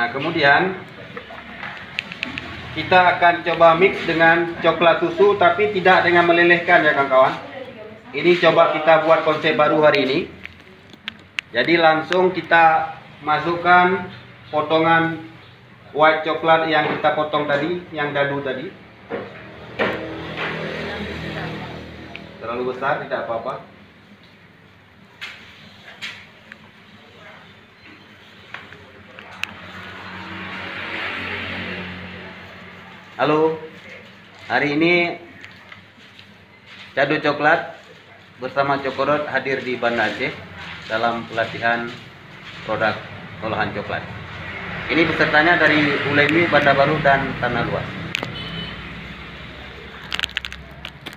Nah, kemudian kita akan coba mix dengan coklat susu tapi tidak dengan melelehkan ya kawan-kawan. Ini coba kita buat konsep baru hari ini. Jadi langsung kita masukkan potongan white coklat yang kita potong tadi, yang dadu tadi. Terlalu besar tidak apa-apa. Halo, hari ini Cadu Coklat bersama Cokorot hadir di Banda Aceh dalam pelatihan produk olahan coklat. Ini pesertanya dari Ulemi, Banda Baru, dan Tanah Luas.